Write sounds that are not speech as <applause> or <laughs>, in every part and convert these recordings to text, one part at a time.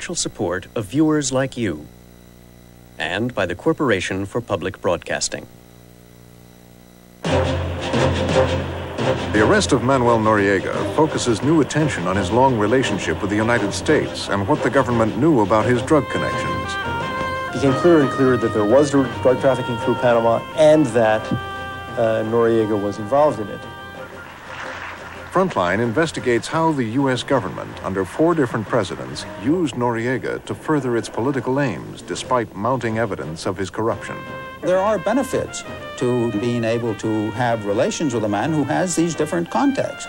financial support of viewers like you and by the Corporation for Public Broadcasting. The arrest of Manuel Noriega focuses new attention on his long relationship with the United States and what the government knew about his drug connections. It became clearer and clearer that there was drug trafficking through Panama and that uh, Noriega was involved in it. Frontline investigates how the U.S. government, under four different presidents, used Noriega to further its political aims despite mounting evidence of his corruption. There are benefits to being able to have relations with a man who has these different contacts.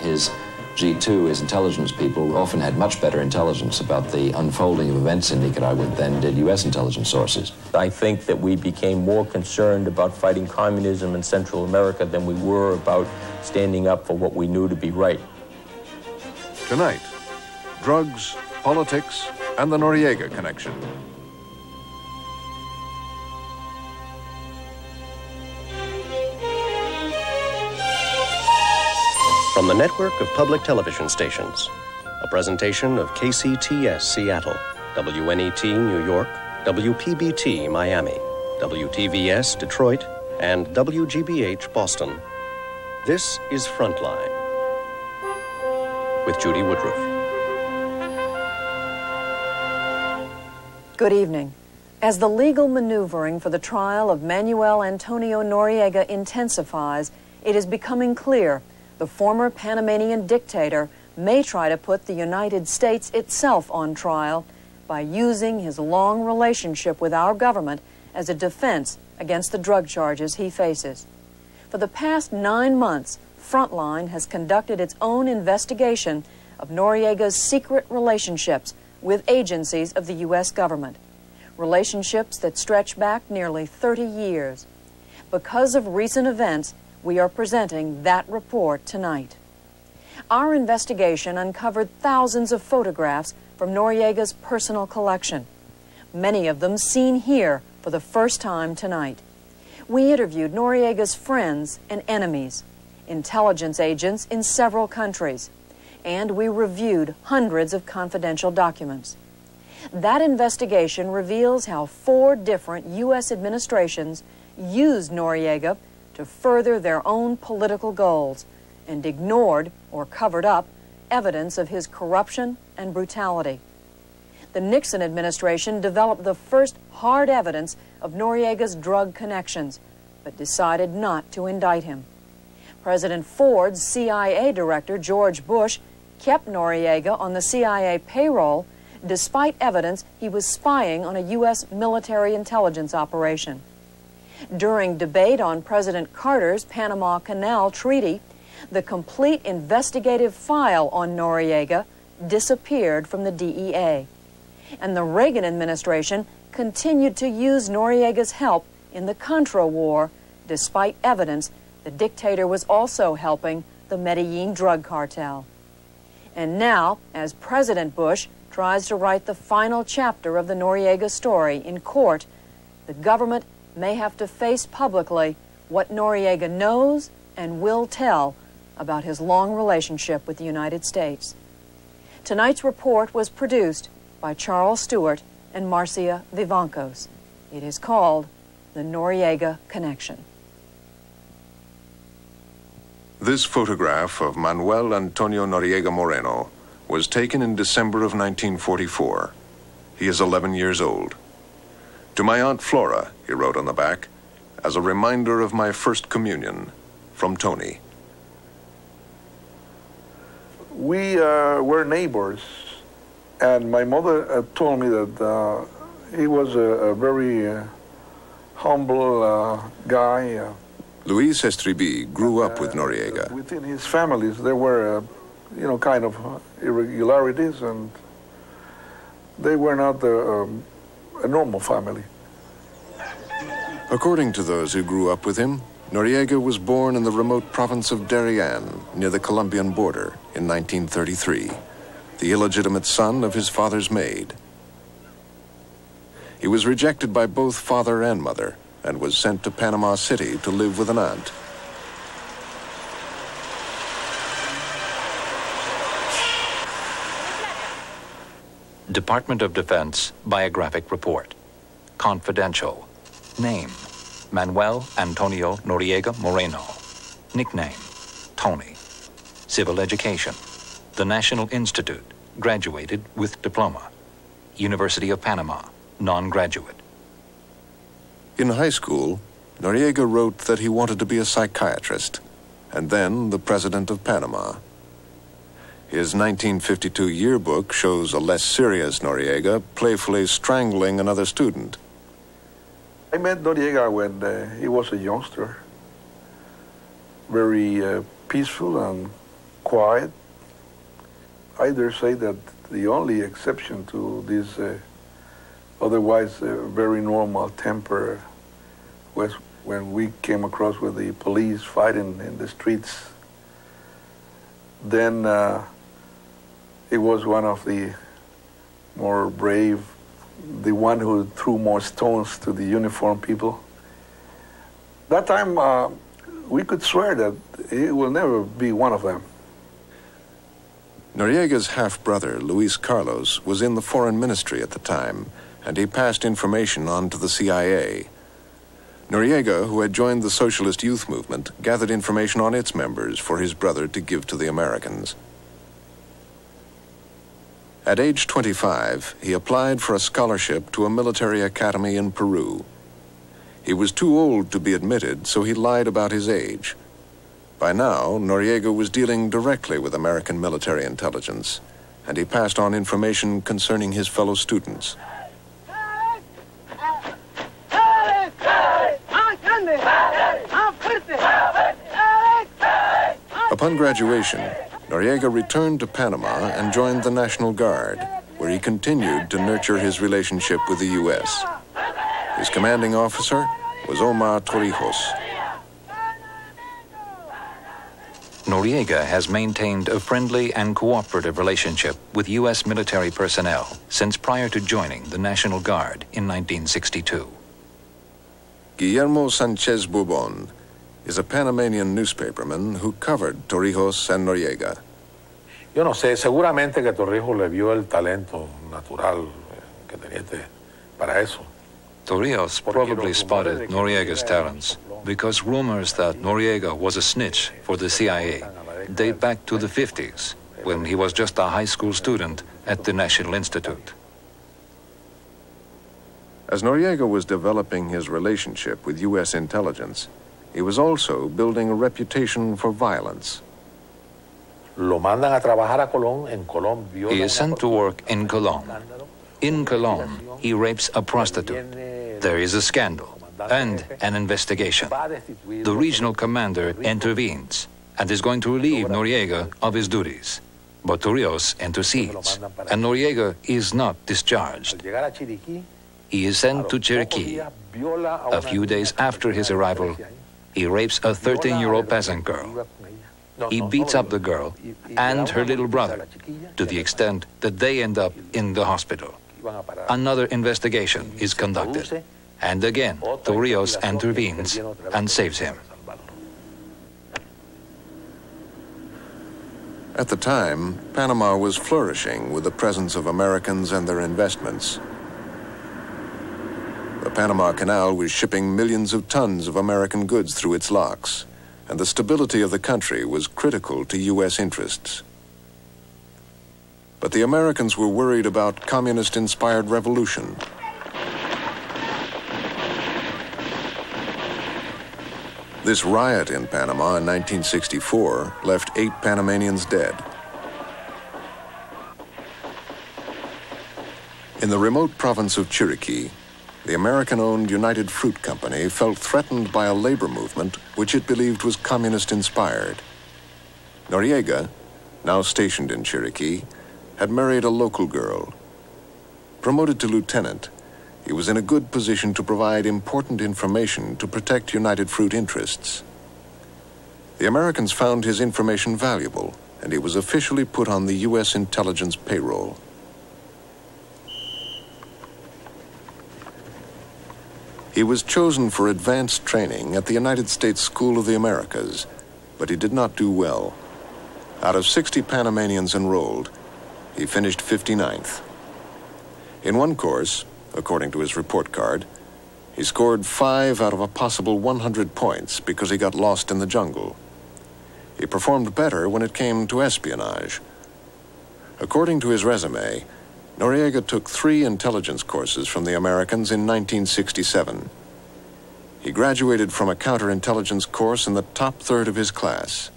His G2, his intelligence people, often had much better intelligence about the unfolding of events in Nicaragua than did U.S. intelligence sources. I think that we became more concerned about fighting communism in Central America than we were about standing up for what we knew to be right. Tonight, drugs, politics, and the Noriega connection. From the network of public television stations, a presentation of KCTS Seattle, WNET New York, WPBT Miami, WTVS Detroit, and WGBH Boston. This is Frontline with Judy Woodruff. Good evening. As the legal maneuvering for the trial of Manuel Antonio Noriega intensifies, it is becoming clear the former Panamanian dictator may try to put the United States itself on trial by using his long relationship with our government as a defense against the drug charges he faces. For the past nine months, Frontline has conducted its own investigation of Noriega's secret relationships with agencies of the U.S. government, relationships that stretch back nearly 30 years. Because of recent events, we are presenting that report tonight. Our investigation uncovered thousands of photographs from Noriega's personal collection, many of them seen here for the first time tonight. We interviewed Noriega's friends and enemies, intelligence agents in several countries, and we reviewed hundreds of confidential documents. That investigation reveals how four different U.S. administrations used Noriega to further their own political goals and ignored or covered up evidence of his corruption and brutality. The Nixon administration developed the first hard evidence of Noriega's drug connections, but decided not to indict him. President Ford's CIA director, George Bush, kept Noriega on the CIA payroll despite evidence he was spying on a U.S. military intelligence operation. During debate on President Carter's Panama Canal Treaty, the complete investigative file on Noriega disappeared from the DEA. And the Reagan administration continued to use Noriega's help in the Contra War, despite evidence the dictator was also helping the Medellin drug cartel. And now, as President Bush tries to write the final chapter of the Noriega story in court, the government may have to face publicly what Noriega knows and will tell about his long relationship with the United States. Tonight's report was produced by Charles Stewart and Marcia Vivancos. It is called The Noriega Connection. This photograph of Manuel Antonio Noriega Moreno was taken in December of 1944. He is 11 years old. To my Aunt Flora, he wrote on the back, as a reminder of my first communion, from Tony. We uh, were neighbors, and my mother uh, told me that uh, he was a, a very uh, humble uh, guy. Uh. Luis Estribi grew up with Noriega. within his families, there were, you know, kind of irregularities, and they were not um, a normal family. According to those who grew up with him, Noriega was born in the remote province of Darien, near the Colombian border, in 1933, the illegitimate son of his father's maid. He was rejected by both father and mother and was sent to Panama City to live with an aunt. Department of Defense Biographic Report. Confidential. Name Manuel Antonio Noriega Moreno. Nickname Tony. Civil education. The National Institute. Graduated with diploma. University of Panama. Non graduate. In high school, Noriega wrote that he wanted to be a psychiatrist and then the president of Panama. His 1952 yearbook shows a less serious Noriega playfully strangling another student. I met Noriega when uh, he was a youngster, very uh, peaceful and quiet. I dare say that the only exception to this uh, otherwise uh, very normal temper was when we came across with the police fighting in the streets. Then it was one of the more brave, the one who threw more stones to the uniformed people. That time, uh, we could swear that he will never be one of them. Noriega's half brother, Luis Carlos, was in the foreign ministry at the time, and he passed information on to the CIA. Noriega, who had joined the socialist youth movement, gathered information on its members for his brother to give to the Americans. At age 25, he applied for a scholarship to a military academy in Peru. He was too old to be admitted, so he lied about his age. By now, Noriega was dealing directly with American military intelligence, and he passed on information concerning his fellow students. Upon graduation, Noriega returned to Panama and joined the National Guard, where he continued to nurture his relationship with the U.S. His commanding officer was Omar Torrijos. Noriega has maintained a friendly and cooperative relationship with U.S. military personnel since prior to joining the National Guard in 1962. Guillermo Sanchez Borbón is a Panamanian newspaperman who covered Torrijos and Noriega. Yo no sé, seguramente que Torrijos le vio el talento natural eh, que tenía este para eso. Torrijos probably spotted Noriega's talents because rumors that Noriega was a snitch for the CIA date back to the 50s when he was just a high school student at the National Institute. As Noriega was developing his relationship with U.S. intelligence, he was also building a reputation for violence. Lo mandan a trabajar a Colón. En Colón he is sent to work in Colón. In Colón, he rapes a prostitute. There is a scandal and an investigation. The regional commander intervenes and is going to relieve Noriega of his duties. But Torrijos intercedes, and Noriega is not discharged. He is sent to Chiriquí. A few days after his arrival, he rapes a 13 year old peasant girl. He beats up the girl and her little brother to the extent that they end up in the hospital. Another investigation is conducted, and again, Torrijos intervenes and saves him. At the time, Panama was flourishing with the presence of Americans and their investments. Panama Canal was shipping millions of tons of American goods through its locks, and the stability of the country was critical to U.S. interests. But the Americans were worried about communist inspired revolution. This riot in Panama in 1964 left eight Panamanians dead. In the remote province of Chiriquí, the American owned United Fruit Company felt threatened by a labor movement which it believed was communist inspired. Noriega, now stationed in Chiriquí, had married a local girl. Promoted to lieutenant, he was in a good position to provide important information to protect United Fruit interests. The Americans found his information valuable, and he was officially put on the U.S. intelligence payroll. He was chosen for advanced training at the United States School of the Americas, but he did not do well. Out of 60 Panamanians enrolled, he finished 59th. In one course, according to his report card, he scored five out of a possible 100 points because he got lost in the jungle. He performed better when it came to espionage. According to his resume, Noriega took three intelligence courses from the Americans in 1967. He graduated from a counterintelligence course in the top third of his class.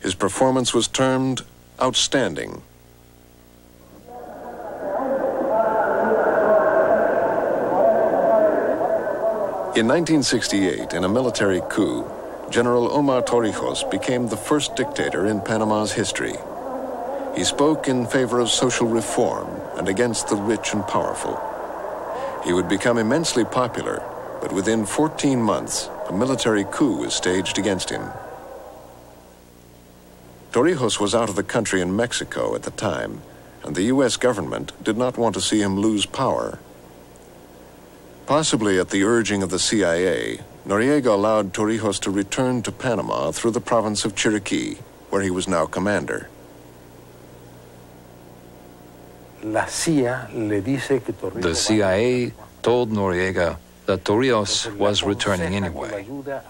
His performance was termed outstanding. In 1968, in a military coup, General Omar Torrijos became the first dictator in Panama's history. He spoke in favor of social reform and against the rich and powerful. He would become immensely popular, but within 14 months, a military coup was staged against him. Torrijos was out of the country in Mexico at the time, and the U.S. government did not want to see him lose power. Possibly at the urging of the CIA, Noriega allowed Torrijos to return to Panama through the province of Chiriquí, where he was now commander. La CIA le dice que Torrijos The CIA told Noriega that Torrijos was returning anyway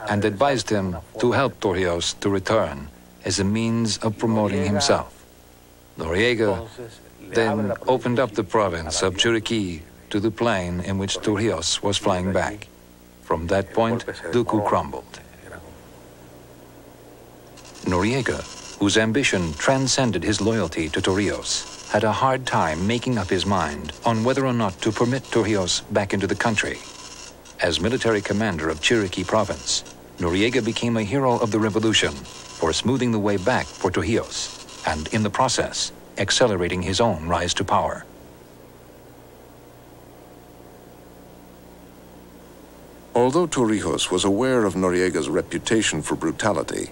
and advised him to help Torrijos to return as a means of promoting himself. Noriega then opened up the province of Chiriquí to the plane in which Torrijos was flying back. From that point, coup crumbled. Noriega, whose ambition transcended his loyalty to Torrijos, had a hard time making up his mind on whether or not to permit Torrijos back into the country. As military commander of Chiriquí province, Noriega became a hero of the revolution for smoothing the way back for Torrijos, and in the process, accelerating his own rise to power. Although Torrijos was aware of Noriega's reputation for brutality,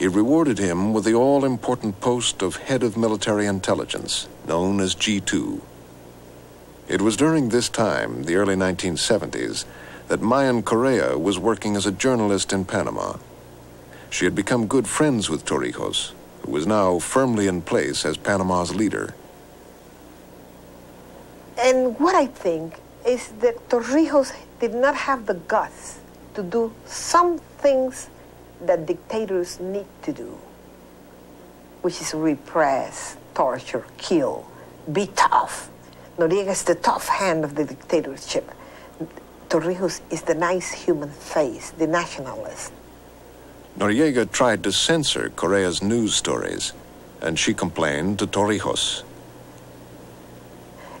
he rewarded him with the all-important post of head of military intelligence, known as G2. It was during this time, the early 1970s, that Mayín Correa was working as a journalist in Panama. She had become good friends with Torrijos, who was now firmly in place as Panama's leader. And what I think is that Torrijos did not have the guts to do some things that dictators need to do, which is repress, torture, kill, be tough. Noriega is the tough hand of the dictatorship. Torrijos is the nice human face, the nationalist. Noriega tried to censor Correa's news stories, and she complained to Torrijos.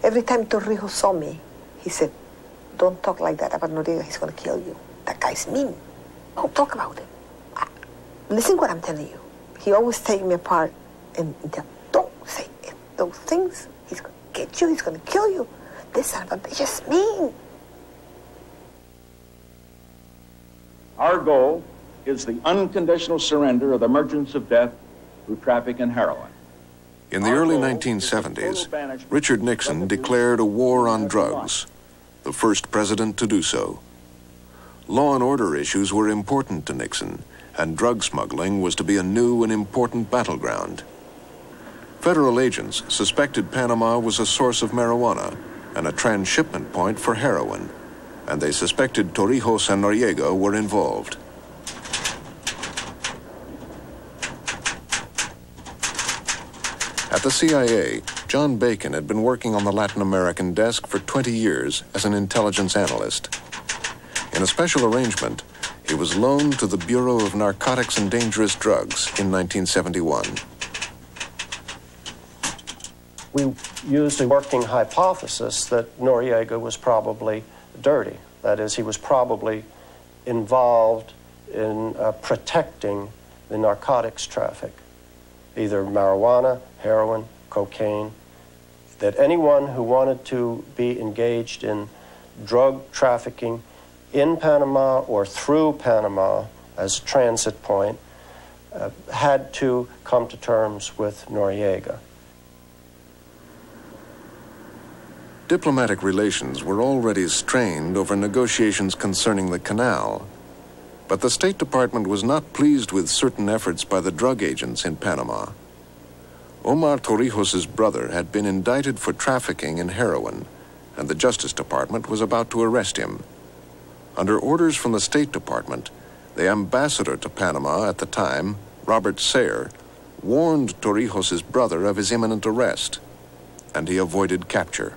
Every time Torrijos saw me, he said, don't talk like that about Noriega, he's going to kill you. That guy's mean. Don't talk about him. Listen what I'm telling you. He always take me apart and, and tell, don't say it. those things. He's going to get you, he's going to kill you. This son of a bitch is mean. Our goal is the unconditional surrender of the merchants of death who traffic in heroin. In the early 1970s, Richard Nixon declared a war on drugs, the first president to do so. Law and order issues were important to Nixon, and drug smuggling was to be a new and important battleground. Federal agents suspected Panama was a source of marijuana and a transshipment point for heroin, and they suspected Torrijos and Noriega were involved. At the CIA, John Bacon had been working on the Latin American desk for 20 years as an intelligence analyst. In a special arrangement, he was loaned to the Bureau of Narcotics and Dangerous Drugs in 1971. We used a working hypothesis that Noriega was probably dirty. That is, he was probably involved in uh, protecting the narcotics traffic, either marijuana, heroin, cocaine, that anyone who wanted to be engaged in drug trafficking in Panama or through Panama as transit point uh, had to come to terms with Noriega. Diplomatic relations were already strained over negotiations concerning the canal. But the State Department was not pleased with certain efforts by the drug agents in Panama. Omar Torrijos' brother had been indicted for trafficking in heroin, and the Justice Department was about to arrest him. Under orders from the State Department, the ambassador to Panama at the time, Robert Sayre, warned Torrijos' brother of his imminent arrest, and he avoided capture.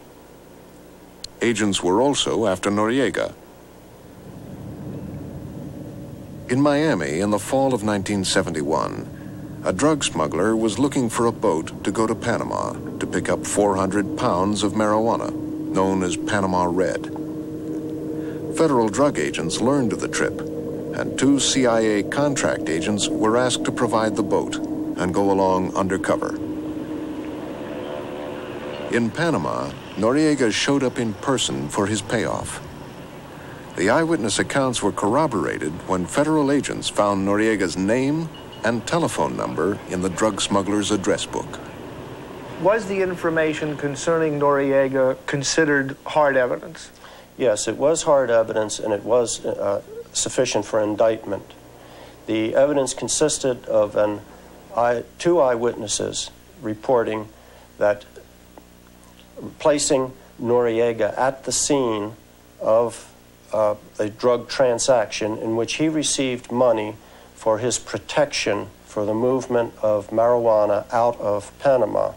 Agents were also after Noriega. In Miami in the fall of 1971, a drug smuggler was looking for a boat to go to Panama to pick up 400 pounds of marijuana, known as Panama Red. Federal drug agents learned of the trip and two CIA contract agents were asked to provide the boat and go along undercover. In Panama, Noriega showed up in person for his payoff. The eyewitness accounts were corroborated when federal agents found Noriega's name and telephone number in the drug smuggler's address book. Was the information concerning Noriega considered hard evidence? Yes, it was hard evidence and it was uh, sufficient for indictment. The evidence consisted of an, eye, two eyewitnesses reporting that placing Noriega at the scene of uh, a drug transaction in which he received money for his protection for the movement of marijuana out of Panama.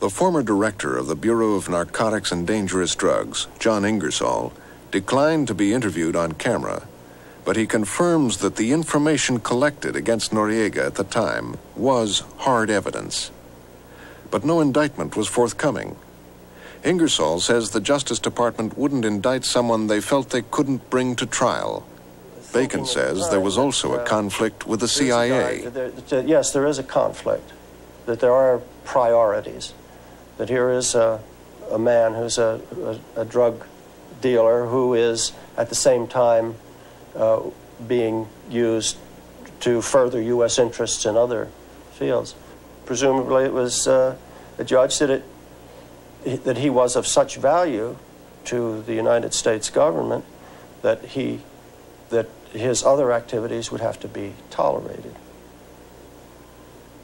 The former director of the Bureau of Narcotics and Dangerous Drugs, John Ingersoll, declined to be interviewed on camera, but he confirms that the information collected against Noriega at the time was hard evidence. But no indictment was forthcoming. Ingersoll says the Justice Department wouldn't indict someone they felt they couldn't bring to trial. Bacon says there was also a conflict with the CIA. Yes, there is a conflict, that there are priorities, that here is a, a man who's a, a, a drug dealer who is at the same time uh, being used to further U.S. interests in other fields. Presumably, it was uh, a judge that it that he was of such value to the United States government that he that his other activities would have to be tolerated.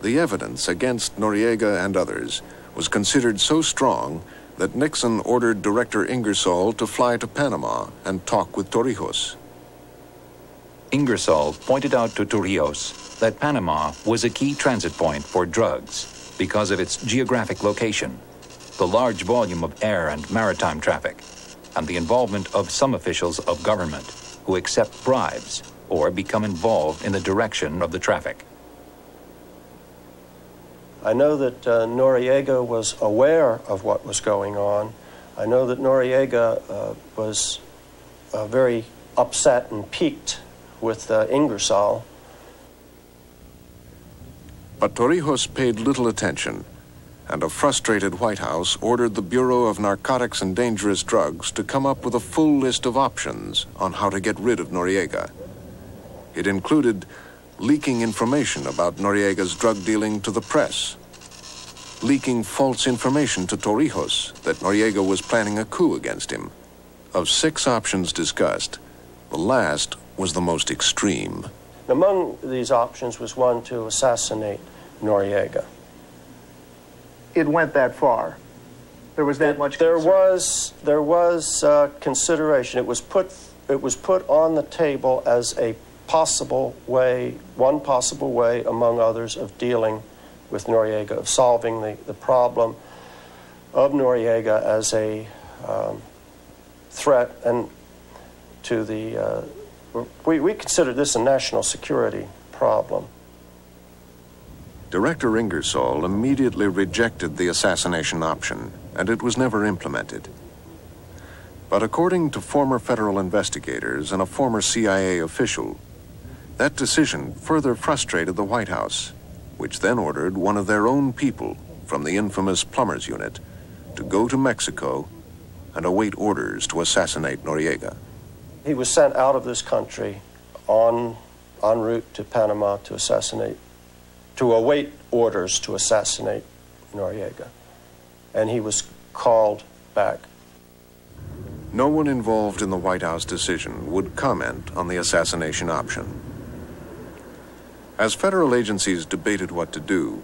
The evidence against Noriega and others was considered so strong that Nixon ordered Director Ingersoll to fly to Panama and talk with Torrijos. Ingersoll pointed out to Torrijos that Panama was a key transit point for drugs because of its geographic location, the large volume of air and maritime traffic, and the involvement of some officials of government who accept bribes or become involved in the direction of the traffic. I know that uh, Noriega was aware of what was going on. I know that Noriega uh, was uh, very upset and piqued with uh, Ingersoll. But Torrijos paid little attention, and a frustrated White House ordered the Bureau of Narcotics and Dangerous Drugs to come up with a full list of options on how to get rid of Noriega. It included leaking information about Noriega's drug dealing to the press, leaking false information to Torrijos that Noriega was planning a coup against him. Of six options discussed, the last was the most extreme. Among these options was one to assassinate Noriega. It went that far. There was that much. There was there was uh, consideration. It was put it was put on the table as a possible way, one possible way among others, of dealing with Noriega, of solving the, the problem of Noriega as a um, threat and to the, uh, we, we consider this a national security problem. Director Ingersoll immediately rejected the assassination option, and it was never implemented. But according to former federal investigators and a former CIA official, that decision further frustrated the White House, which then ordered one of their own people from the infamous Plumbers Unit to go to Mexico and await orders to assassinate Noriega. He was sent out of this country on, en route to Panama to assassinate, to await orders to assassinate Noriega. And he was called back. No one involved in the White House decision would comment on the assassination option. As federal agencies debated what to do,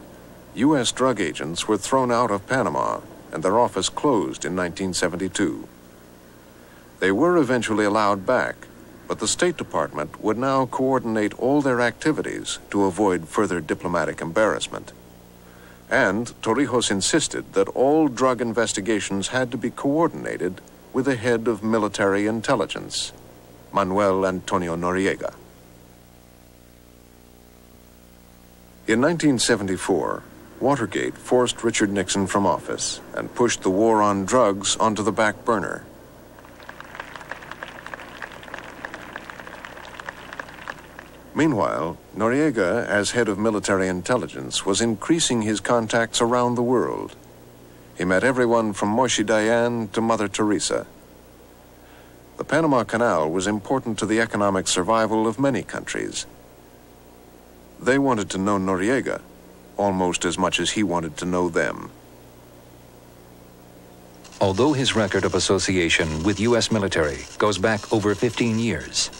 U.S. drug agents were thrown out of Panama and their office closed in 1972. They were eventually allowed back, but the State Department would now coordinate all their activities to avoid further diplomatic embarrassment. And Torrijos insisted that all drug investigations had to be coordinated with the head of military intelligence, Manuel Antonio Noriega. In 1974, Watergate forced Richard Nixon from office and pushed the war on drugs onto the back burner. Meanwhile, Noriega, as head of military intelligence, was increasing his contacts around the world. He met everyone from Moshe Dayan to Mother Teresa. The Panama Canal was important to the economic survival of many countries. They wanted to know Noriega almost as much as he wanted to know them. Although his record of association with U.S. military goes back over 15 years,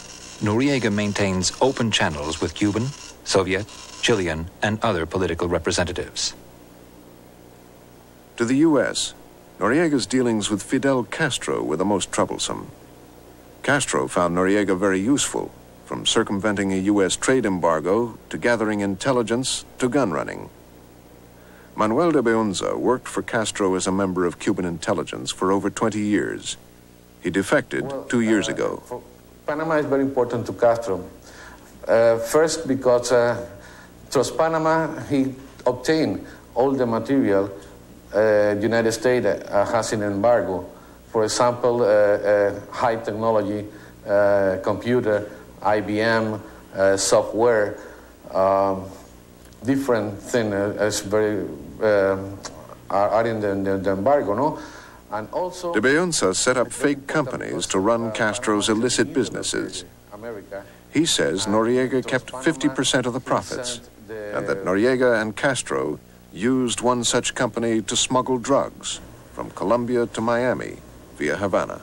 Noriega maintains open channels with Cuban, Soviet, Chilean, and other political representatives. To the U.S., Noriega's dealings with Fidel Castro were the most troublesome. Castro found Noriega very useful, from circumventing a U.S. trade embargo to gathering intelligence to gun running. Manuel de Beunza worked for Castro as a member of Cuban intelligence for over 20 years. He defected well, two years uh, ago. Panama is very important to Castro. Uh, first, because uh, through Panama, he obtained all the material uh, United States uh, has in embargo. For example, uh, uh, high technology computer, IBM, software, um, different things is very um, are, in the, the, the embargo, no? And also, De Beunza set up fake companies to run Castro's illicit businesses. He says Noriega kept 50% of the profits, and that Noriega and Castro used one such company to smuggle drugs from Colombia to Miami via Havana.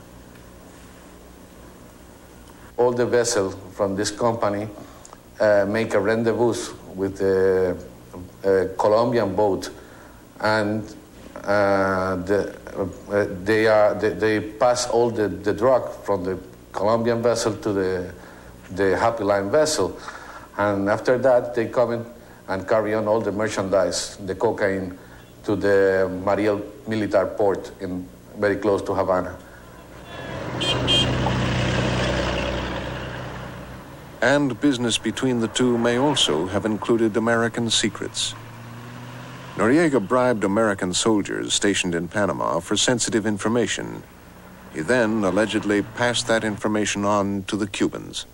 All the vessels from this company uh, make a rendezvous with the uh, Colombian boat, and uh, the, uh, they, are, they, they, pass all the, the drug from the Colombian vessel to the, the Happy Line vessel. And after that, they come in and carry on all the merchandise, the cocaine, to the Mariel military port in very close to Havana. And business between the two may also have included American secrets. Noriega bribed American soldiers stationed in Panama for sensitive information. He then allegedly passed that information on to the Cubans.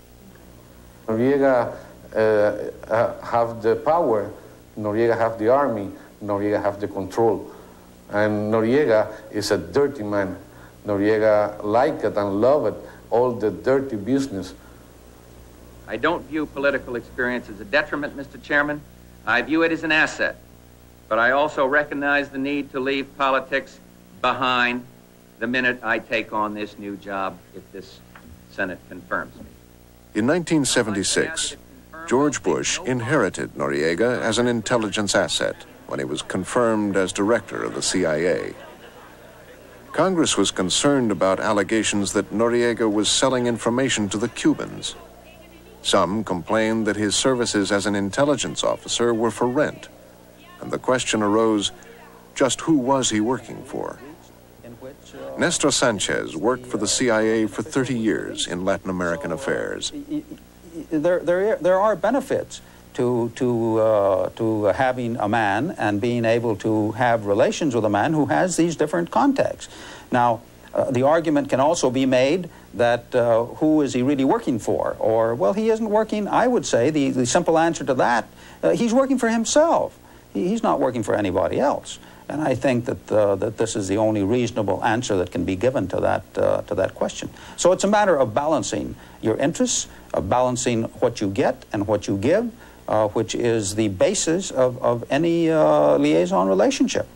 Noriega uh, uh, have the power, Noriega have the army, Noriega have the control. And Noriega is a dirty man. Noriega liked it and loved all the dirty business. I don't view political experience as a detriment, Mr. Chairman. I view it as an asset. But I also recognize the need to leave politics behind the minute I take on this new job if this Senate confirms me. In 1976, George Bush inherited Noriega as an intelligence asset when he was confirmed as director of the CIA. Congress was concerned about allegations that Noriega was selling information to the Cubans. Some complained that his services as an intelligence officer were for rent, and the question arose just who was he working for? Nestor Sanchez worked for the CIA for 30 years in Latin American affairs there, there, there are benefits to, to, uh, to having a man and being able to have relations with a man who has these different contexts. Now, uh, the argument can also be made that uh, who is he really working for? Or, well, he isn't working, I would say, the, the simple answer to that, uh, he's working for himself. He, he's not working for anybody else. And I think that, uh, that this is the only reasonable answer that can be given to that, uh, to that question. So it's a matter of balancing your interests, of balancing what you get and what you give, uh, which is the basis of, of any uh, liaison relationship.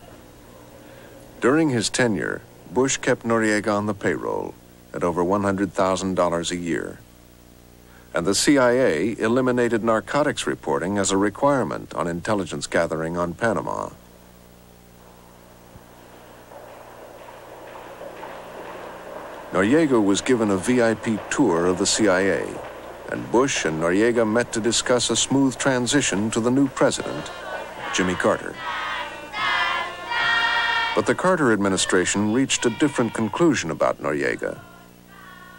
During his tenure, Bush kept Noriega on the payroll at over $100,000 a year. And the CIA eliminated narcotics reporting as a requirement on intelligence gathering on Panama. Noriega was given a VIP tour of the CIA, and Bush and Noriega met to discuss a smooth transition to the new president, Jimmy Carter. But the Carter administration reached a different conclusion about Noriega.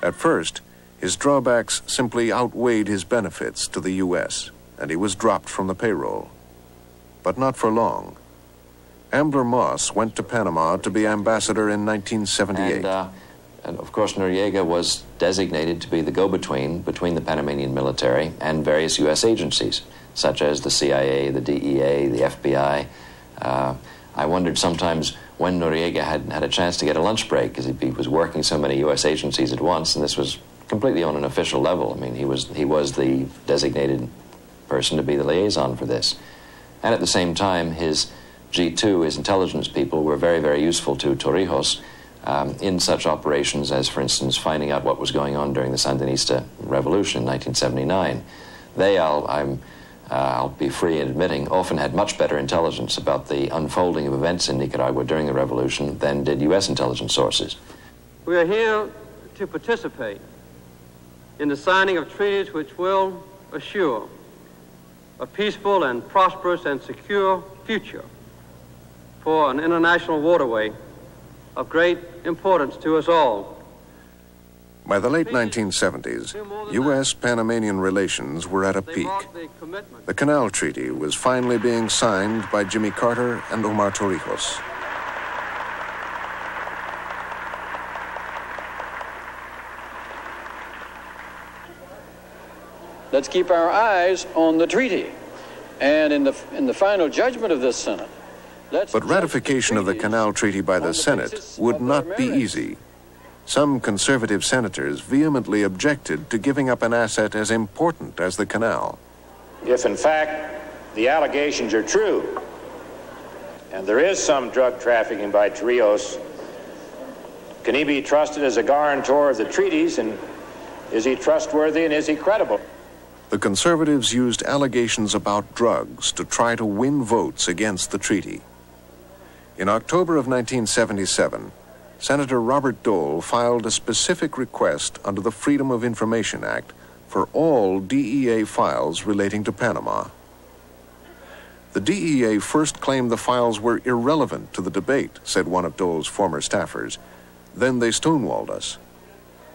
At first, his drawbacks simply outweighed his benefits to the U.S., and he was dropped from the payroll. But not for long. Ambler Moss went to Panama to be ambassador in 1978. And, uh, and of course, Noriega was designated to be the go between between the Panamanian military and various U.S. agencies, such as the CIA, the DEA, the FBI. Uh, I wondered sometimes when Noriega had had a chance to get a lunch break because he was working so many U.S. agencies at once, and this was completely on an official level. I mean, he was he was the designated person to be the liaison for this, and at the same time, his G2, his intelligence people, were very very useful to Torrijos um, in such operations as, for instance, finding out what was going on during the Sandinista Revolution in 1979. They, I'm, uh, Uh, I'll be free in admitting, often had much better intelligence about the unfolding of events in Nicaragua during the revolution than did U.S. intelligence sources. We are here to participate in the signing of treaties which will assure a peaceful and prosperous and secure future for an international waterway of great importance to us all. By the late 1970s, U.S. Panamanian relations were at a peak. The Canal Treaty was finally being signed by Jimmy Carter and Omar Torrijos. Let's keep our eyes on the treaty. And in the, in the final judgment of this Senate, but ratification of the Canal Treaty by the Senate would not be easy. Some conservative senators vehemently objected to giving up an asset as important as the canal. If, in fact, the allegations are true, and there is some drug trafficking by Torrijos, can he be trusted as a guarantor of the treaties, and is he trustworthy and is he credible? The conservatives used allegations about drugs to try to win votes against the treaty. In October of 1977, Senator Robert Dole filed a specific request under the Freedom of Information Act for all DEA files relating to Panama. The DEA first claimed the files were irrelevant to the debate, said one of Dole's former staffers. Then they stonewalled us.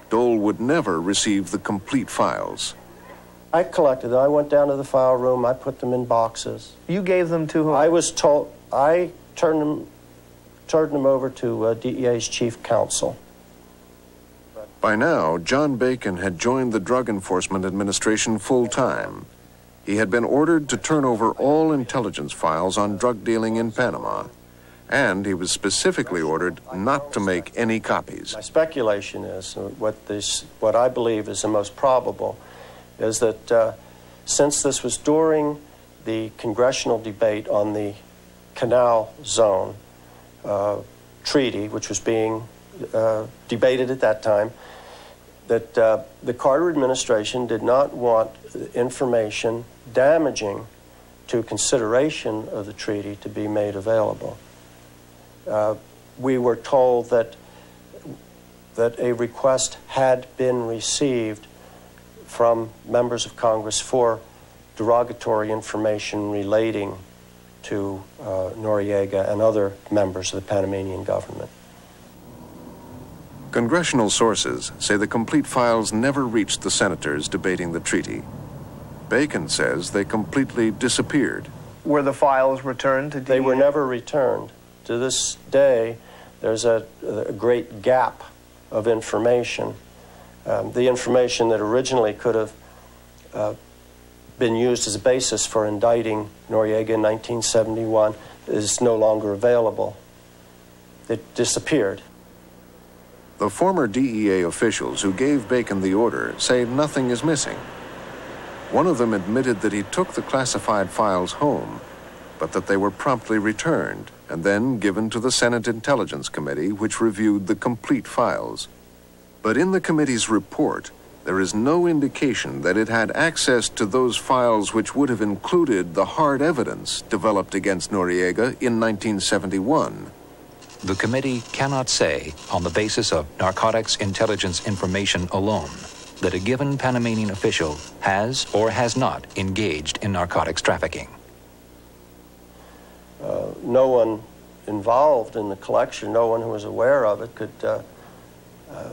Dole would never receive the complete files. I collected them. I went down to the file room. I put them in boxes. You gave them to whom? I was told. I turned them, turned them over to uh, DEA's chief counsel. By now, John Bacon had joined the Drug Enforcement Administration full time. He had been ordered to turn over all intelligence files on drug dealing in Panama, and he was specifically ordered not to make any copies. My speculation is uh, what this, what I believe is the most probable, is that uh, since this was during the congressional debate on the Canal Zone uh, Treaty, which was being uh, debated at that time, that uh, the Carter administration did not want information damaging to consideration of the treaty to be made available. Uh, we were told that that a request had been received from members of Congress for derogatory information relating to uh, Noriega and other members of the Panamanian government. Congressional sources say the complete files never reached the senators debating the treaty. Bacon says they completely disappeared. Were the files returned to DEA? They were never returned. To this day, there's a, a great gap of information. Um, the information that originally could have uh, been used as a basis for indicting Noriega in 1971 is no longer available. It disappeared. The former DEA officials who gave Bacon the order say nothing is missing. One of them admitted that he took the classified files home, but that they were promptly returned and then given to the Senate Intelligence Committee, which reviewed the complete files. But in the committee's report, there is no indication that it had access to those files which would have included the hard evidence developed against Noriega in 1971. the committee cannot say, on the basis of narcotics intelligence information alone, that a given Panamanian official has or has not engaged in narcotics trafficking. Uh, no one involved in the collection, no one who was aware of it could, uh, uh,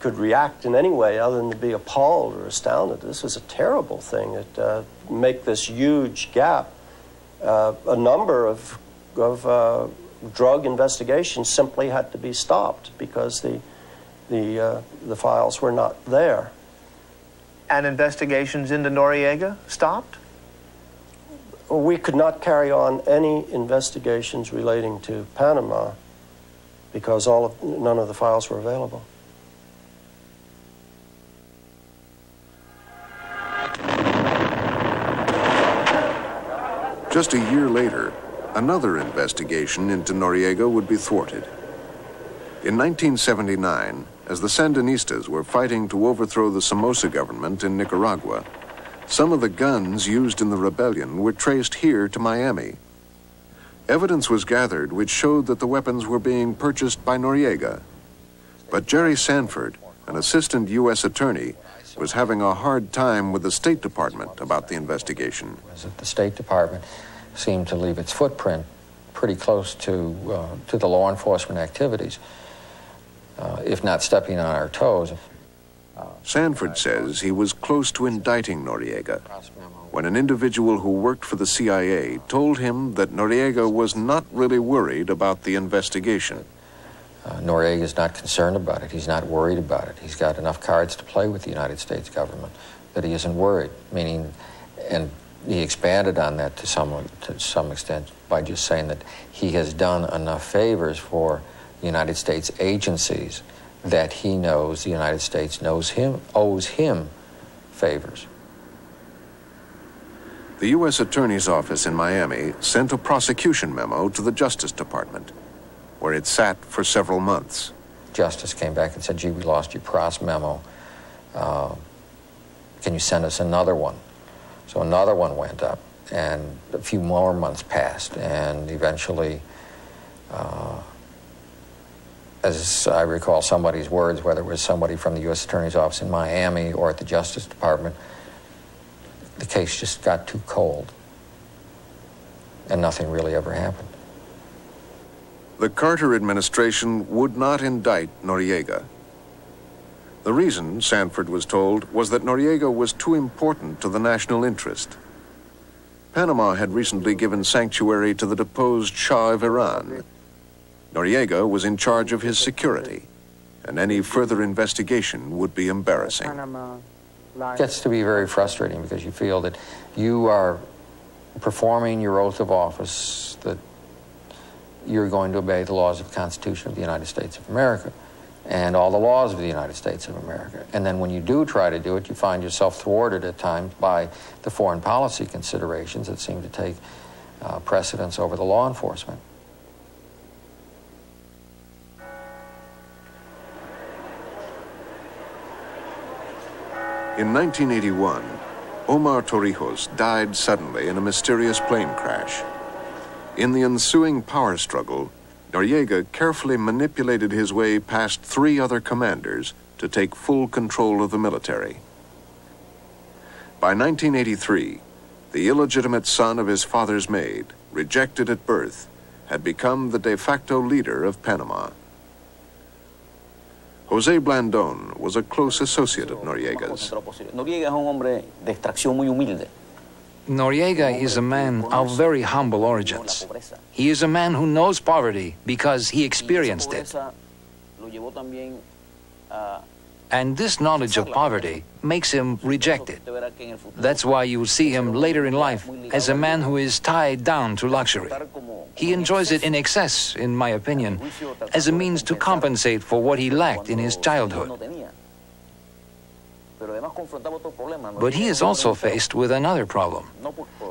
could react in any way other than to be appalled or astounded. This was a terrible thing. It uh, make this huge gap. Uh, a number of, of uh, drug investigations simply had to be stopped because the, the, uh, the files were not there. And investigations into Noriega stopped? We could not carry on any investigations relating to Panama because all of, none of the files were available. Just a year later, another investigation into Noriega would be thwarted. In 1979, as the Sandinistas were fighting to overthrow the Somoza government in Nicaragua, some of the guns used in the rebellion were traced here to Miami. Evidence was gathered which showed that the weapons were being purchased by Noriega. But Jerry Sanford, an assistant U.S. attorney, was having a hard time with the State Department about the investigation. The State Department seemed to leave its footprint pretty close to, uh, to the law enforcement activities, uh, if not stepping on our toes. Sanford says he was close to indicting Noriega when an individual who worked for the CIA told him that Noriega was not really worried about the investigation. Uh, Noriega is not concerned about it. He's not worried about it. He's got enough cards to play with the United States government that he isn't worried. Meaning, and he expanded on that to some to some extent by just saying that he has done enough favors for the United States agencies that he knows the United States knows him owes him favors. The U.S. Attorney's Office in Miami sent a prosecution memo to the Justice Department, where it sat for several months. Justice came back and said, gee, we lost your pros memo. Uh, can you send us another one? So another one went up, and a few more months passed, and eventually, uh, as I recall somebody's words, whether it was somebody from the U.S. Attorney's Office in Miami or at the Justice Department, the case just got too cold, and nothing really ever happened. The Carter administration would not indict Noriega. The reason, Sanford was told, was that Noriega was too important to the national interest. Panama had recently given sanctuary to the deposed Shah of Iran. Noriega was in charge of his security, and any further investigation would be embarrassing. Gets to be very frustrating because you feel that you are performing your oath of office, that you're going to obey the laws of the Constitution of the United States of America and all the laws of the United States of America. And then when you do try to do it, you find yourself thwarted at times by the foreign policy considerations that seem to take uh, precedence over the law enforcement. In 1981, Omar Torrijos died suddenly in a mysterious plane crash. In the ensuing power struggle, Noriega carefully manipulated his way past three other commanders to take full control of the military. By 1983, the illegitimate son of his father's maid, rejected at birth, had become the de facto leader of Panama. Jose Blandon was a close associate of Noriega's. Noriega es un hombre de extracción muy humilde. Noriega is a man of very humble origins. He is a man who knows poverty because he experienced it. And this knowledge of poverty makes him rejected. That's why you see him later in life as a man who is tied down to luxury. He enjoys it in excess, in my opinion, as a means to compensate for what he lacked in his childhood. But he is also faced with another problem.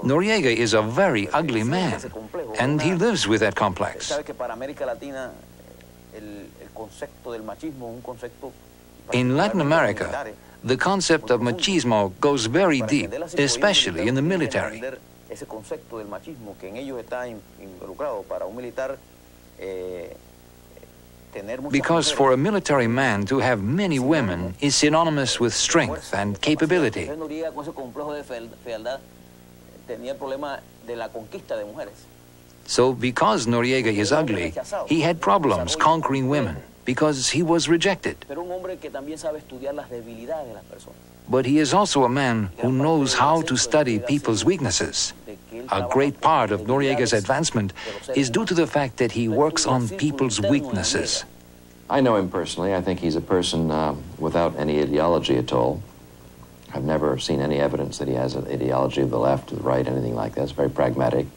Noriega is a very ugly man, and he lives with that complex. In Latin America, the concept of machismo goes very deep, especially in the military. Because for a military man to have many women is synonymous with strength and capability. Noriega con ese complejo de feal- fealdad eh, tenía el problema de la conquista de mujeres. So because Noriega is ugly, he had problems conquering women because he was rejected. Pero un hombre que también sabe estudiar las debilidades de las personas. But he is also a man who knows how to study people's weaknesses. A great part of Noriega's advancement is due to the fact that he works on people's weaknesses. I know him personally. I think he's a person uh, without any ideology at all. I've never seen any evidence that he has an ideology of the left or the right, anything like that. It's very pragmatic.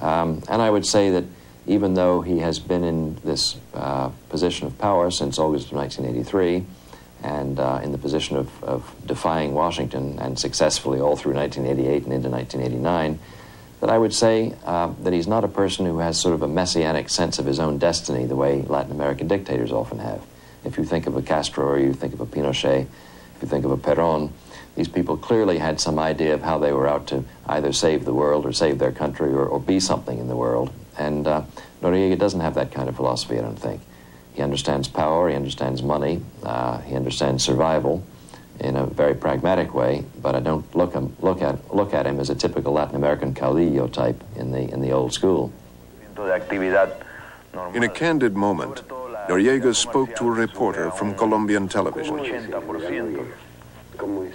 Um, and I would say that even though he has been in this uh, position of power since August of 1983, and uh, in the position of, of defying Washington, and successfully all through 1988 and into 1989, that I would say uh, that he's not a person who has sort of a messianic sense of his own destiny the way Latin American dictators often have. If you think of a Castro or you think of a Pinochet, if you think of a Perón, these people clearly had some idea of how they were out to either save the world or save their country or, or be something in the world. And uh, Noriega doesn't have that kind of philosophy, I don't think. He understands power, he understands money, uh, he understands survival in a very pragmatic way, but I don't look, him, look, at, look at him as a typical Latin American caudillo type in the, in the old school. In a candid moment, Noriega spoke to a reporter from Colombian television.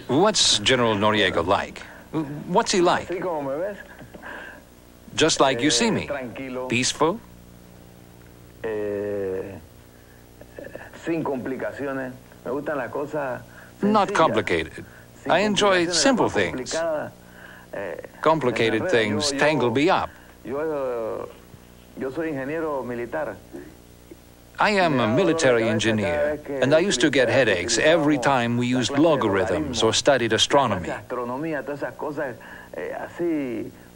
What's General Noriega like? What's he like? Just like you see me. Peaceful? sin complicaciones. Me gustan las cosas Not complicated. I enjoy simple things. Complicated things tangle me up. Yo, yo soy ingeniero militar. I am a military engineer, and I used to get headaches every time we used logarithms or studied astronomy.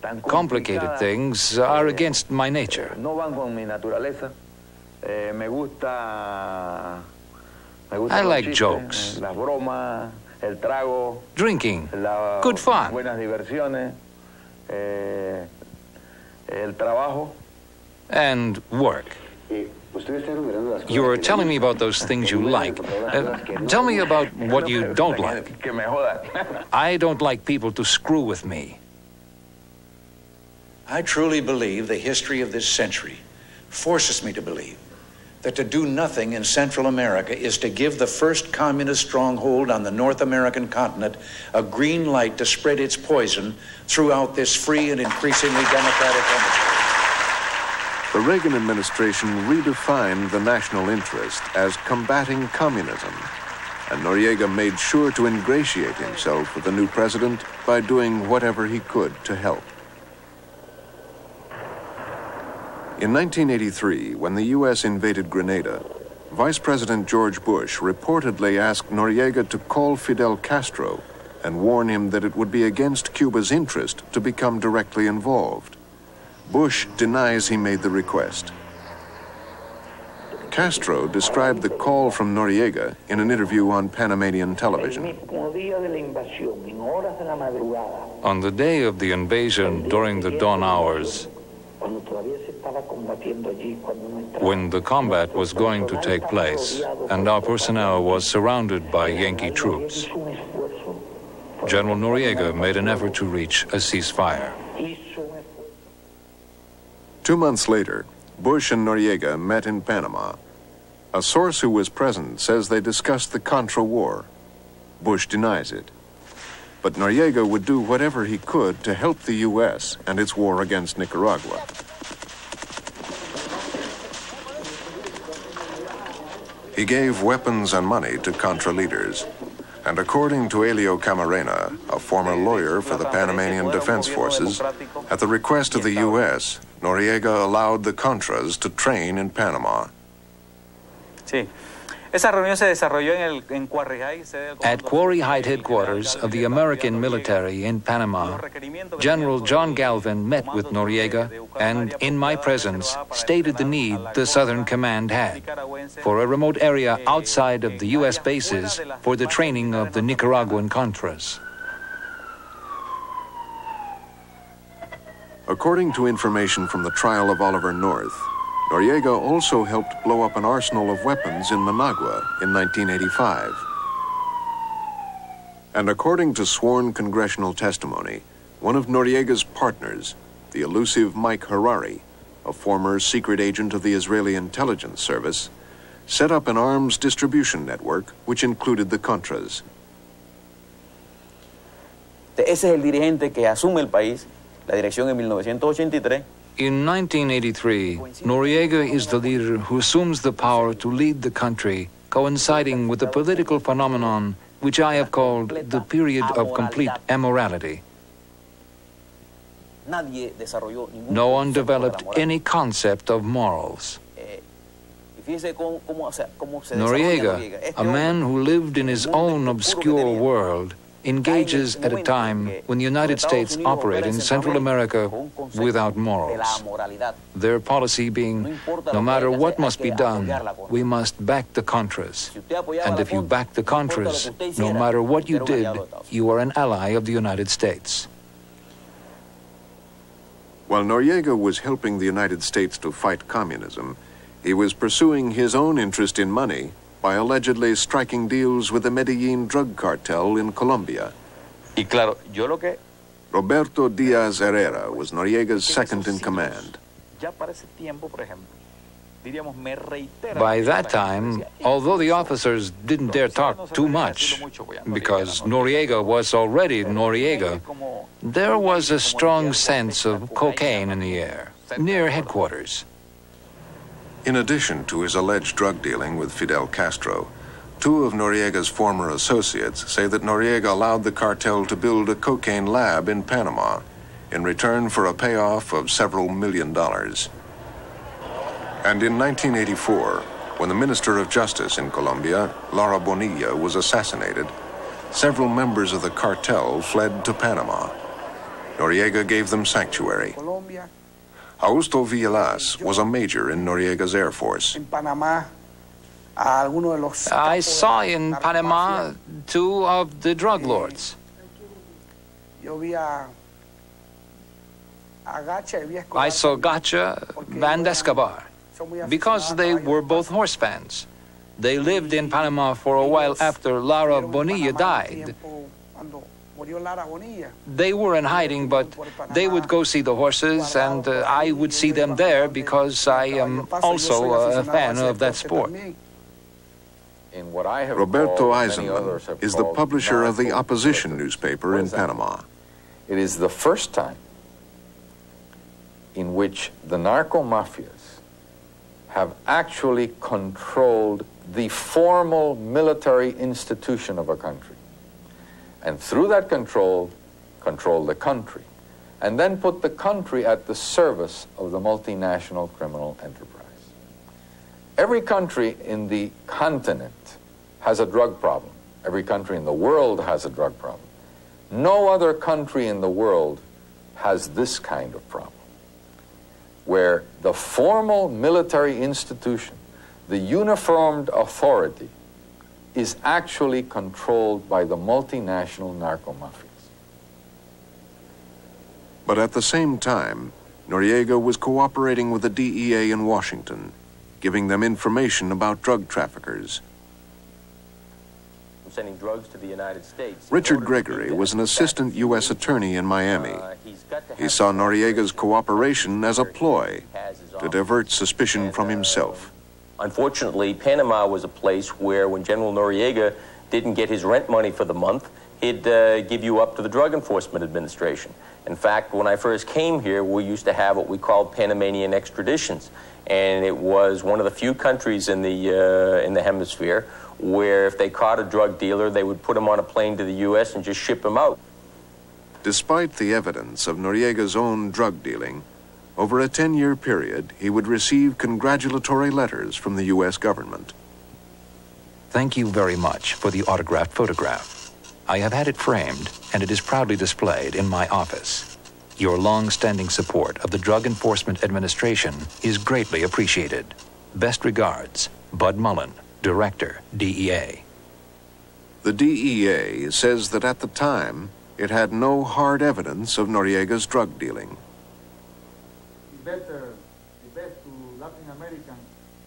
Astronomía, todas esas cosas así tan Complicated things are against my nature. no van con mi naturaleza. Eh, me gusta. Me gustan I like jokes. Las bromas, el trago. Drinking, good fun. Eh, and work. You're telling me about those things you like. Uh, tell me about <laughs> what you don't like. Que me jodan. I don't like people to screw with me. I truly believe the history of this century forces me to believe that to do nothing in Central America is to give the first communist stronghold on the North American continent a green light to spread its poison throughout this free and increasingly democratic hemisphere. The Reagan administration redefined the national interest as combating communism, and Noriega made sure to ingratiate himself with the new president by doing whatever he could to help. In 1983, when the U.S. invaded Grenada, Vice President George Bush reportedly asked Noriega to call Fidel Castro and warn him that it would be against Cuba's interest to become directly involved. Bush denies he made the request. Castro described the call from Noriega in an interview on Panamanian television. On the day of the invasion during the dawn hours, when the combat was going to take place and our personnel was surrounded by Yankee troops, General Noriega made an effort to reach a ceasefire. Two months later, Bush and Noriega met in Panama. A source who was present says they discussed the Contra War. Bush denies it. But Noriega would do whatever he could to help the U.S. and its war against Nicaragua. He gave weapons and money to Contra leaders. And according to Elio Camarena, a former lawyer for the Panamanian Defense Forces, at the request of the U.S., Noriega allowed the Contras to train in Panama. Sí. Esa reunión se desarrolló en, el, en Quarry High, sede del At Quarry Height headquarters of the American military in Panama, General John Galvin met with Noriega and, in my presence, stated the need the Southern Command had for a remote area outside of the U.S. bases for the training of the Nicaraguan Contras. According to information from the trial of Oliver North, Noriega also helped blow up an arsenal of weapons in Managua in 1985. And according to sworn congressional testimony, one of Noriega's partners, the elusive Mike Harari, a former secret agent of the Israeli intelligence service, set up an arms distribution network which included the Contras. Ese es el dirigente que asume el país, la dirección en 1983. In 1983, Noriega is the leader who assumes the power to lead the country, coinciding with the political phenomenon which I have called the period of complete immorality. No one developed any concept of morals. Noriega, a man who lived in his own obscure world, engages at a time when the United States operate in Central America without morals. Their policy being, no matter what must be done, we must back the Contras. And if you back the Contras, no matter what you did, you are an ally of the United States. While Noriega was helping the United States to fight communism, he was pursuing his own interest in money by allegedly striking deals with the Medellin drug cartel in Colombia. Y claro, yo lo que Roberto Diaz Herrera was Noriega's second in command. By that time, although the officers didn't dare talk too much, because Noriega was already Noriega, there was a strong sense of cocaine in the air, near headquarters. In addition to his alleged drug dealing with Fidel Castro, two of Noriega's former associates say that Noriega allowed the cartel to build a cocaine lab in Panama in return for a payoff of several million dollars. And in 1984, when the Minister of Justice in Colombia, Lara Bonilla, was assassinated, several members of the cartel fled to Panama. Noriega gave them sanctuary. Augusto Villalaz was a major in Noriega's Air Force. I saw in Panama two of the drug lords. I saw Gacha and Escobar because they were both horse fans. They lived in Panama for a while after Lara Bonilla died. They were in hiding, but they would go see the horses, and uh, I would see them there because I am also a fan of that sport. Roberto Eisenmann is the publisher of the opposition newspaper in Panama. It is the first time in which the narco mafias have actually controlled the formal military institution of a country. And through that control, control the country. And then put the country at the service of the multinational criminal enterprise. Every country in the continent has a drug problem. Every country in the world has a drug problem. No other country in the world has this kind of problem, where the formal military institution, the uniformed authority, is actually controlled by the multinational narco mafias. But at the same time, Noriega was cooperating with the DEA in Washington, giving them information about drug traffickers. Sending drugs to the United States. Richard Gregory was an assistant U.S. attorney in Miami. He saw Noriega's cooperation as a ploy to divert suspicion from himself. Unfortunately, Panama was a place where when General Noriega didn't get his rent money for the month, he'd uh, give you up to the Drug Enforcement Administration. In fact, when I first came here, we used to have what we called Panamanian extraditions. And it was one of the few countries in the, uh, in the hemisphere where if they caught a drug dealer, they would put him on a plane to the U.S. and just ship him out. Despite the evidence of Noriega's own drug dealing, over a 10 year period, he would receive congratulatory letters from the U.S. government. Thank you very much for the autographed photograph. I have had it framed, and it is proudly displayed in my office. Your long standing support of the Drug Enforcement Administration is greatly appreciated. Best regards, Bud Mullen, Director, DEA. The DEA says that at the time, it had no hard evidence of Noriega's drug dealing. Better, the best to Latin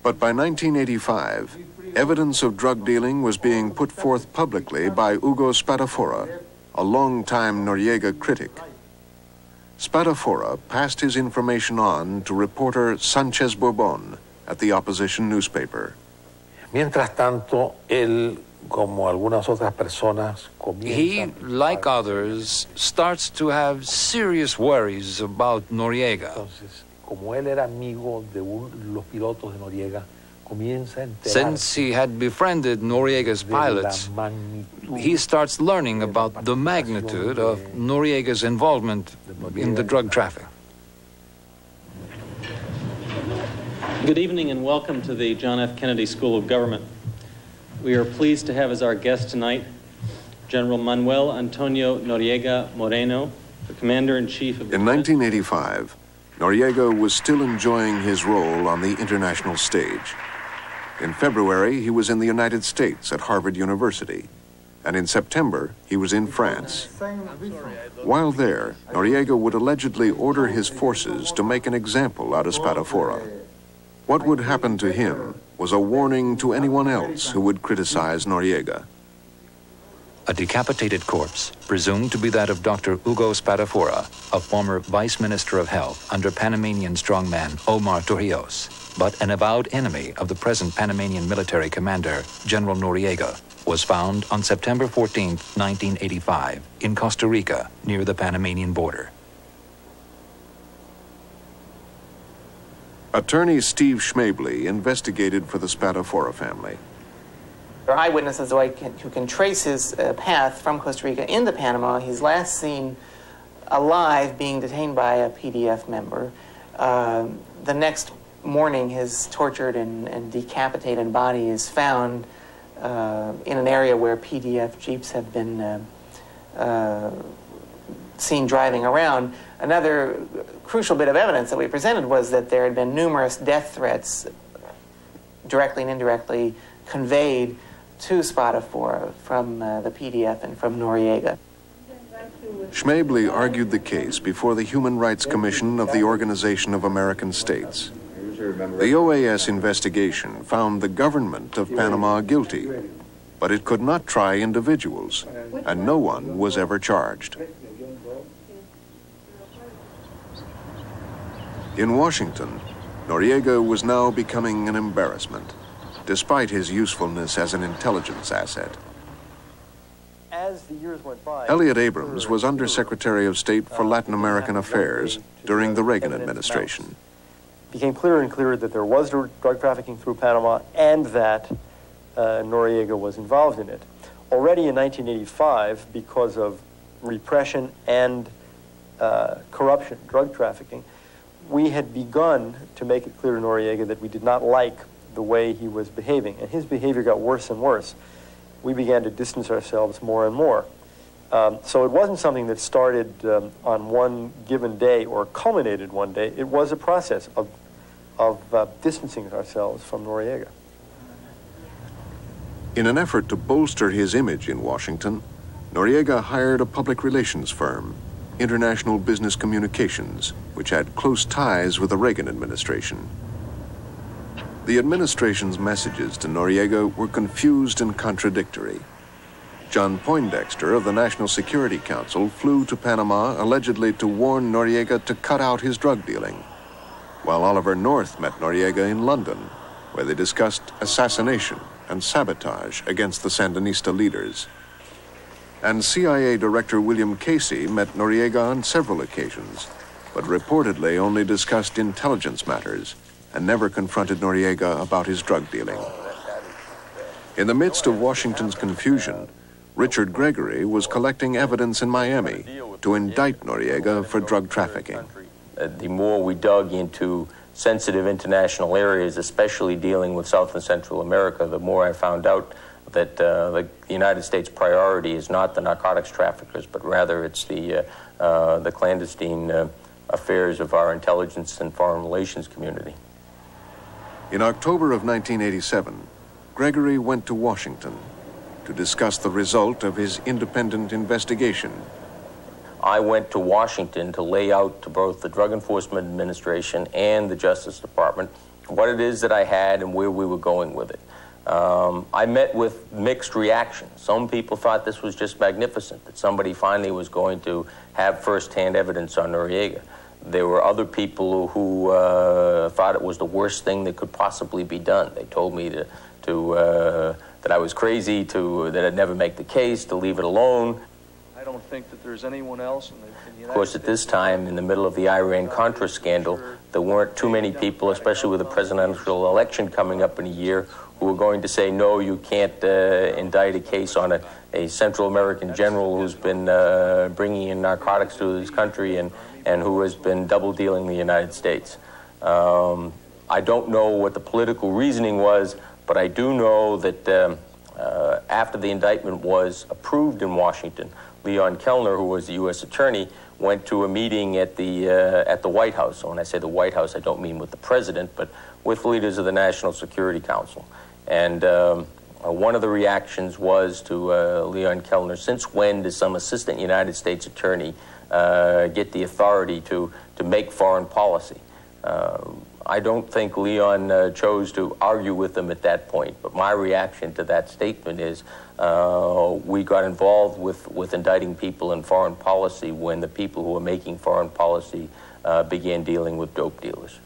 But by 1985, evidence of drug dealing was being put forth publicly by Hugo Spadafora, a longtime Noriega critic. Spadafora passed his information on to reporter Sanchez Borbón at the opposition newspaper. Mientras tanto, él, como algunas otras personas, He, like others, starts to have serious worries about Noriega. Entonces, como él era amigo de un- los pilotos de Noriega, comienza a Since he had befriended Noriega's pilots, he starts learning about the magnitude of Noriega's involvement in the drug traffic. Good evening and welcome to the John F. Kennedy School of Government. We are pleased to have as our guest tonight General Manuel Antonio Noriega Moreno, the Commander in Chief of the In 1985, Noriega was still enjoying his role on the international stage. In February, he was in the United States at Harvard University, and in September, he was in France. While there, Noriega would allegedly order his forces to make an example out of Spadafora. What would happen to him was a warning to anyone else who would criticize Noriega. A decapitated corpse, presumed to be that of Dr. Hugo Spadafora, a former Vice Minister of Health under Panamanian strongman Omar Torrijos, but an avowed enemy of the present Panamanian military commander, General Noriega, was found on September 14, 1985, in Costa Rica, near the Panamanian border. Attorney Steve Schnably investigated for the Spadafora family. There are eyewitnesses who, can, who can trace his uh, path from Costa Rica into Panama. He's last seen alive being detained by a PDF member. Um, the next morning, his tortured and, and decapitated body is found uh, in an area where PDF jeeps have been uh, uh, seen driving around. Another crucial bit of evidence that we presented was that there had been numerous death threats, directly and indirectly, conveyed to Spadafora from uh, the PDF and from Noriega. Schnably argued the case before the Human Rights Commission of the Organization of American States. The OAS investigation found the government of Panama guilty, but it could not try individuals, and no one was ever charged. In Washington, Noriega was now becoming an embarrassment, despite his usefulness as an intelligence asset. As the years went by, Elliott Abrams was Undersecretary of State for Latin American Affairs during the Reagan administration. It became clearer and clearer that there was drug trafficking through Panama and that uh, Noriega was involved in it. Already in 1985, because of repression and uh, corruption, drug trafficking, we had begun to make it clear to Noriega that we did not like the way he was behaving, and his behavior got worse and worse. We began to distance ourselves more and more. Um, so it wasn't something that started um, on one given day or culminated one day. It was a process of, of uh, distancing ourselves from Noriega. In an effort to bolster his image in Washington, Noriega hired a public relations firm, International Business Communications, which had close ties with the Reagan administration. The administration's messages to Noriega were confused and contradictory. John Poindexter of the National Security Council flew to Panama allegedly to warn Noriega to cut out his drug dealing, while Oliver North met Noriega in London, where they discussed assassination and sabotage against the Sandinista leaders. And CIA Director William Casey met Noriega on several occasions, but reportedly only discussed intelligence matters and never confronted Noriega about his drug dealing. In the midst of Washington's confusion, Richard Gregory was collecting evidence in Miami to indict Noriega for drug trafficking. Uh, the more we dug into sensitive international areas, especially dealing with South and Central America, the more I found out that uh, the United States priority is not the narcotics traffickers, but rather it's the, uh, uh, the clandestine uh, affairs of our intelligence and foreign relations community. In October of 1987, Gregory went to Washington to discuss the result of his independent investigation. I went to Washington to lay out to both the Drug Enforcement Administration and the Justice Department what it is that I had and where we were going with it. Um, I met with mixed reactions. Some people thought this was just magnificent, that somebody finally was going to have firsthand evidence on Noriega. There were other people who uh, thought it was the worst thing that could possibly be done. They told me to, to uh, that I was crazy, to that I'd never make the case, to leave it alone. I don't think that there's anyone else in the, in the United Of course, at this time, in the middle of the Iran-Contra scandal, there weren't too many people, especially with the presidential election coming up in a year, who were going to say, no, you can't uh, indict a case on a, a Central American general who's been uh, bringing in narcotics to this country and, and who has been double dealing the United States. Um, I don't know what the political reasoning was, but I do know that um, uh, after the indictment was approved in Washington, Leon Kellner, who was the U.S. attorney, went to a meeting at the uh, at the White House. So when I say the White House, I don't mean with the president, but with leaders of the National Security Council. And um, uh, one of the reactions was to uh, Leon Kellner, since when does some assistant United States attorney uh, get the authority to, to make foreign policy? Uh, I don't think Leon uh, chose to argue with them at that point, but my reaction to that statement is uh, we got involved with, with indicting people in foreign policy when the people who were making foreign policy began dealing with dope dealers.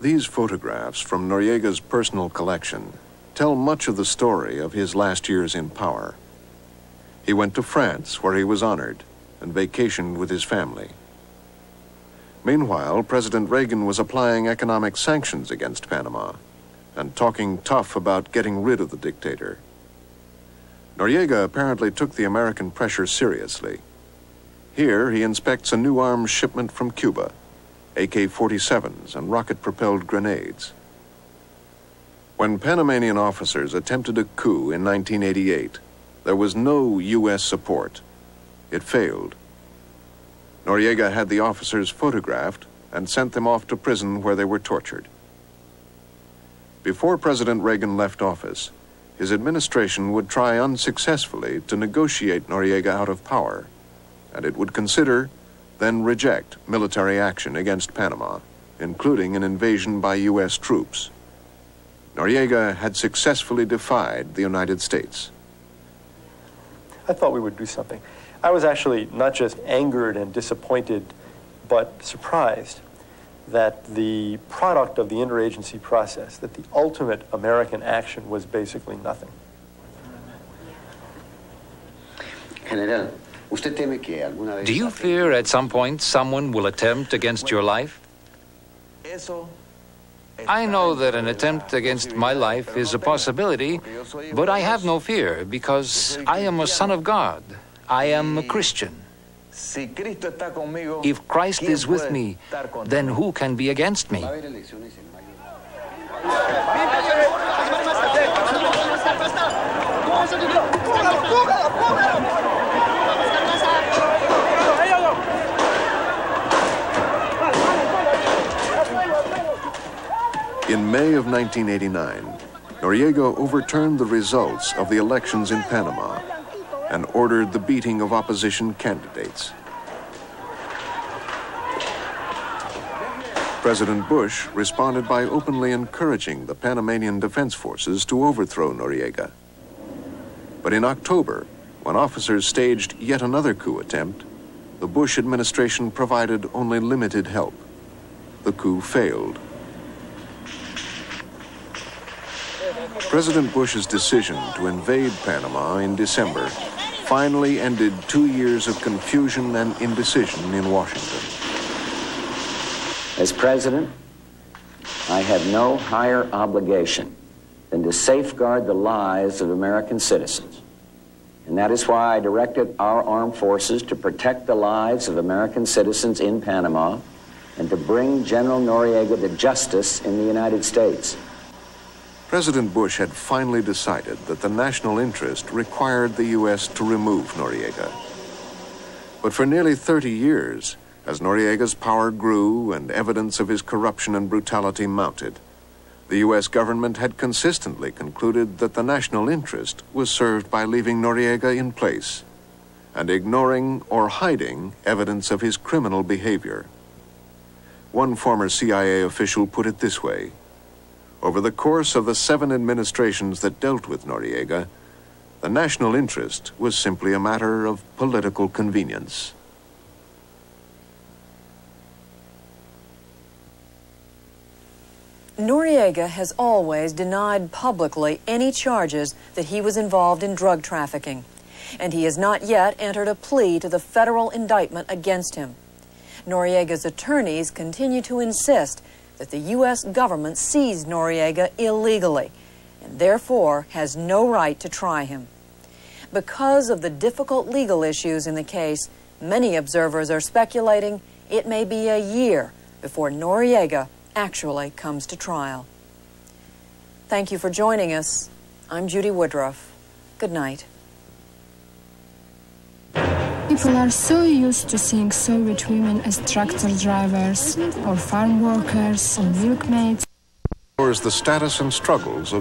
These photographs from Noriega's personal collection tell much of the story of his last years in power. He went to France, where he was honored, and vacationed with his family. Meanwhile, President Reagan was applying economic sanctions against Panama and talking tough about getting rid of the dictator. Noriega apparently took the American pressure seriously. Here, he inspects a new arms shipment from Cuba AK-47s, and rocket-propelled grenades. When Panamanian officers attempted a coup in 1988, there was no U.S. support. It failed. Noriega had the officers photographed and sent them off to prison where they were tortured. Before President Reagan left office, his administration would try unsuccessfully to negotiate Noriega out of power, and it would consider then reject military action against Panama, including an invasion by U.S. troops. Noriega had successfully defied the United States. I thought we would do something. I was actually not just angered and disappointed, but surprised that the product of the interagency process, that the ultimate American action was basically nothing. General, do you fear at some point someone will attempt against your life? I know that an attempt against my life is a possibility, but I have no fear because I am a son of God. I am a Christian. If Christ is with me, then who can be against me? In May of 1989, Noriega overturned the results of the elections in Panama and ordered the beating of opposition candidates. President Bush responded by openly encouraging the Panamanian Defense Forces to overthrow Noriega. But in October, when officers staged yet another coup attempt, the Bush administration provided only limited help. The coup failed. President Bush's decision to invade Panama in December finally ended two years of confusion and indecision in Washington. As president, I have no higher obligation than to safeguard the lives of American citizens. And that is why I directed our armed forces to protect the lives of American citizens in Panama and to bring General Noriega to justice in the United States. President Bush had finally decided that the national interest required the U.S. to remove Noriega. But for nearly 30 years, as Noriega's power grew and evidence of his corruption and brutality mounted, the U.S. government had consistently concluded that the national interest was served by leaving Noriega in place and ignoring or hiding evidence of his criminal behavior. One former CIA official put it this way Over the course of the seven administrations that dealt with Noriega, the national interest was simply a matter of political convenience. Noriega has always denied publicly any charges that he was involved in drug trafficking, and he has not yet entered a plea to the federal indictment against him. Noriega's attorneys continue to insist that the U.S. government seized Noriega illegally and therefore has no right to try him. Because of the difficult legal issues in the case, many observers are speculating it may be a year before Noriega actually comes to trial. Thank you for joining us. I'm Judy Woodruff. Good night. People are so used to seeing Soviet women as tractor drivers, or farm workers, or milkmaids. Or the status and struggles of